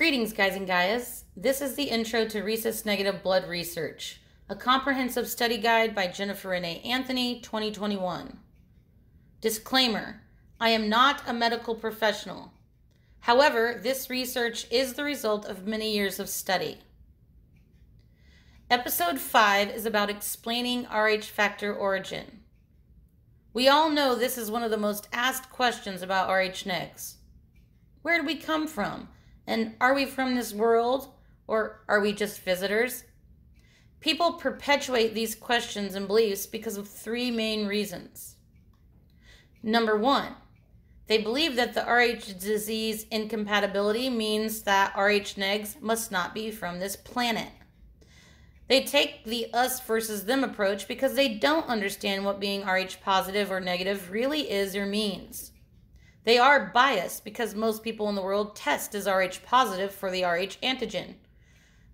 Greetings, guys and gaias. This is the intro to Rhesus Negative Blood Research, a comprehensive study guide by Jennifer Renee Anthony, 2021. Disclaimer I am not a medical professional. However, this research is the result of many years of study. Episode 5 is about explaining RH factor origin. We all know this is one of the most asked questions about RH negs. Where did we come from? And are we from this world? Or are we just visitors? People perpetuate these questions and beliefs because of three main reasons. Number one, they believe that the RH disease incompatibility means that RH negs must not be from this planet. They take the us versus them approach because they don't understand what being RH positive or negative really is or means. They are biased because most people in the world test as Rh positive for the Rh antigen.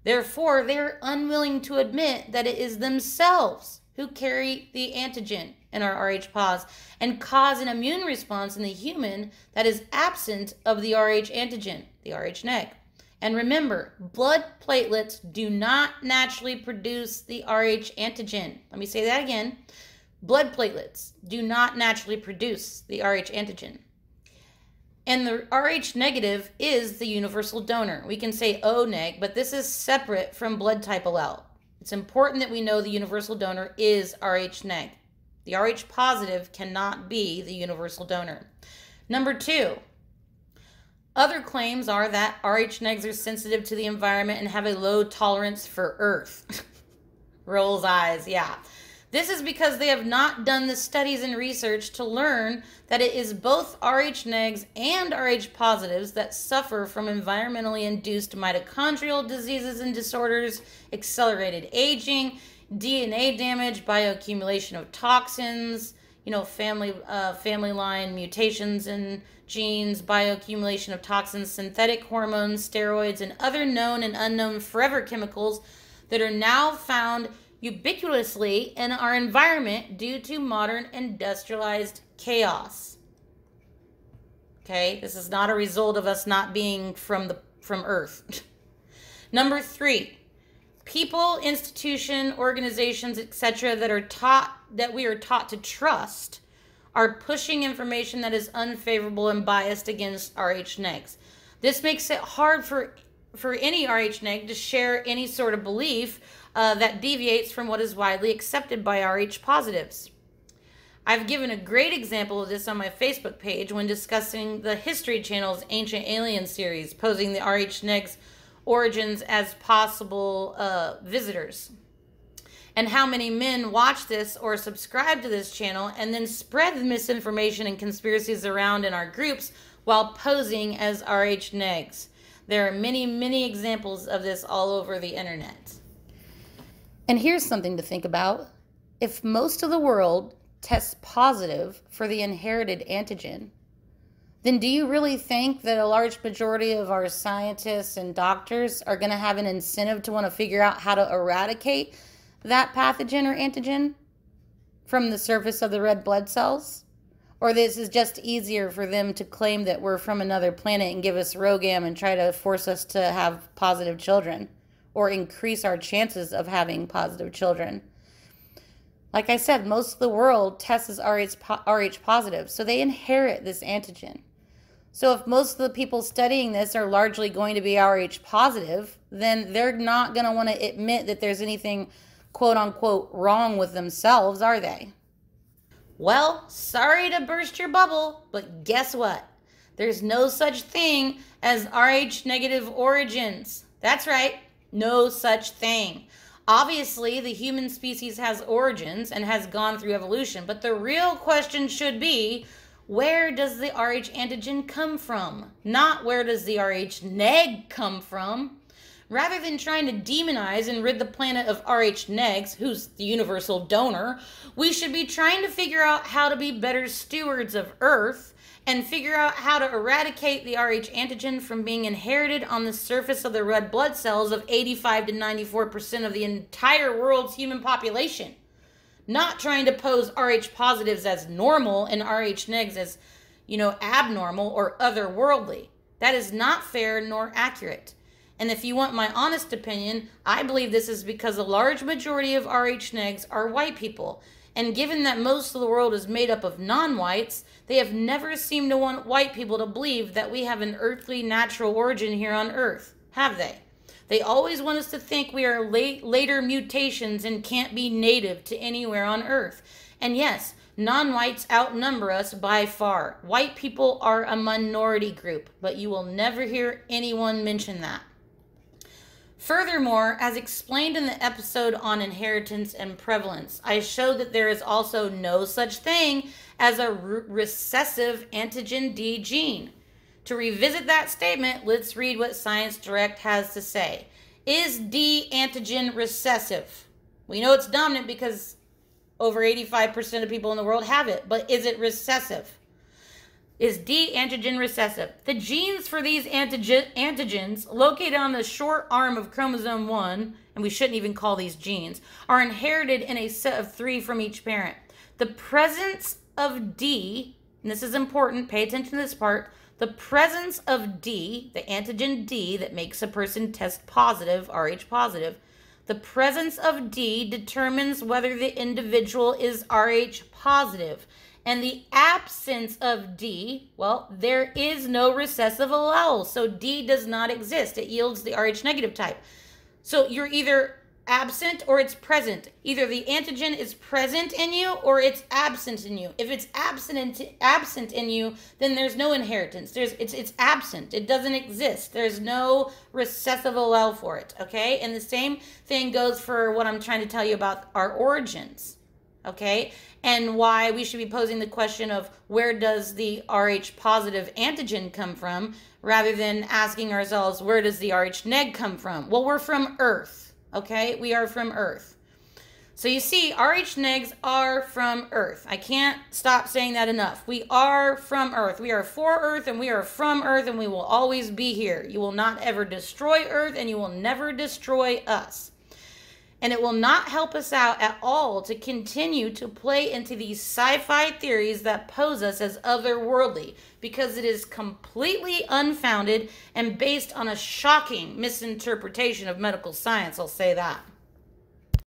Therefore, they are unwilling to admit that it is themselves who carry the antigen in our Rh pos and cause an immune response in the human that is absent of the Rh antigen, the Rh neg. And remember, blood platelets do not naturally produce the Rh antigen. Let me say that again. Blood platelets do not naturally produce the Rh antigen. And the Rh negative is the universal donor. We can say O neg, but this is separate from blood type allele. It's important that we know the universal donor is Rh neg. The Rh positive cannot be the universal donor. Number two, other claims are that Rh negs are sensitive to the environment and have a low tolerance for earth. Rolls eyes, yeah. This is because they have not done the studies and research to learn that it is both Rh negs and Rh positives that suffer from environmentally induced mitochondrial diseases and disorders, accelerated aging, DNA damage, bioaccumulation of toxins, you know, family uh, family line mutations in genes, bioaccumulation of toxins, synthetic hormones, steroids, and other known and unknown forever chemicals that are now found ubiquitously in our environment due to modern industrialized chaos. Okay, this is not a result of us not being from the from Earth. Number three, people, institution, organizations, etc., that are taught that we are taught to trust are pushing information that is unfavorable and biased against RH negs. This makes it hard for for any RH neg to share any sort of belief uh, that deviates from what is widely accepted by Rh positives. I've given a great example of this on my Facebook page when discussing the History Channel's Ancient Alien series, posing the Rh negs origins as possible uh, visitors. And how many men watch this or subscribe to this channel and then spread the misinformation and conspiracies around in our groups while posing as Rh negs. There are many, many examples of this all over the internet. And here's something to think about. If most of the world tests positive for the inherited antigen, then do you really think that a large majority of our scientists and doctors are going to have an incentive to want to figure out how to eradicate that pathogen or antigen from the surface of the red blood cells? Or this is just easier for them to claim that we're from another planet and give us RhoGAM and try to force us to have positive children? Or increase our chances of having positive children. Like I said, most of the world tests as RH, RH positive, so they inherit this antigen. So if most of the people studying this are largely going to be RH positive, then they're not going to want to admit that there's anything quote unquote wrong with themselves, are they? Well, sorry to burst your bubble, but guess what? There's no such thing as RH negative origins. That's right. No such thing. Obviously, the human species has origins and has gone through evolution, but the real question should be where does the Rh antigen come from? Not where does the Rh neg come from? Rather than trying to demonize and rid the planet of Rh negs, who's the universal donor, we should be trying to figure out how to be better stewards of Earth and figure out how to eradicate the Rh antigen from being inherited on the surface of the red blood cells of 85 to 94% of the entire world's human population. Not trying to pose Rh positives as normal and Rh negs as, you know, abnormal or otherworldly. That is not fair nor accurate. And if you want my honest opinion, I believe this is because a large majority of RH negs are white people. And given that most of the world is made up of non whites, they have never seemed to want white people to believe that we have an earthly natural origin here on Earth, have they? They always want us to think we are late, later mutations and can't be native to anywhere on Earth. And yes, non whites outnumber us by far. White people are a minority group, but you will never hear anyone mention that. Furthermore, as explained in the episode on inheritance and prevalence, I showed that there is also no such thing as a recessive antigen D gene. To revisit that statement, let's read what Science Direct has to say. Is D antigen recessive? We know it's dominant because over 85% of people in the world have it, but is it recessive? Is D antigen recessive? The genes for these antigen- antigens, located on the short arm of chromosome 1, and we shouldn't even call these genes, are inherited in a set of three from each parent. The presence of D, and this is important, pay attention to this part. The presence of D, the antigen D that makes a person test positive, Rh positive, the presence of D determines whether the individual is Rh positive. And the absence of D, well, there is no recessive allele. So D does not exist. It yields the Rh negative type. So you're either absent or it's present. Either the antigen is present in you or it's absent in you. If it's absent in, absent in you, then there's no inheritance. There's it's it's absent. It doesn't exist. There's no recessive allele for it, okay? And the same thing goes for what I'm trying to tell you about our origins. Okay? And why we should be posing the question of where does the Rh positive antigen come from rather than asking ourselves where does the Rh neg come from? Well, we're from Earth Okay, we are from Earth. So you see, RH negs are from Earth. I can't stop saying that enough. We are from Earth. We are for Earth and we are from Earth and we will always be here. You will not ever destroy Earth and you will never destroy us. And it will not help us out at all to continue to play into these sci fi theories that pose us as otherworldly because it is completely unfounded and based on a shocking misinterpretation of medical science. I'll say that.